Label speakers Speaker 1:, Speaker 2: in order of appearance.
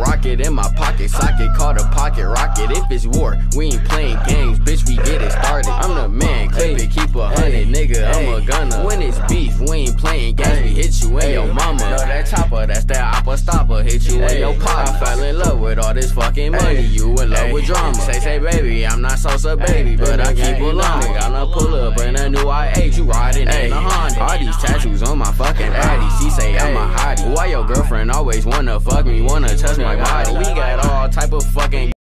Speaker 1: rocket in my pocket, socket called a pocket rocket. If it's war, we ain't playing games, bitch. We get it started. I'm the man, clip it, keep a hundred, nigga. I'm a gunner. When it's beef, we ain't playing games. We hit you in your mama. Know that chopper, that's that oppa stopper. Hit you in your pop. I fell in love with all this fucking money. You in love with drama. Say, say, baby, I'm not Sosa, baby, but I keep a long. Gotta pull up in a new I8. You riding in a Honda. All these tattoos on my fucking addy. She say I'm a hottie. Girlfriend always wanna fuck me? Wanna touch my body?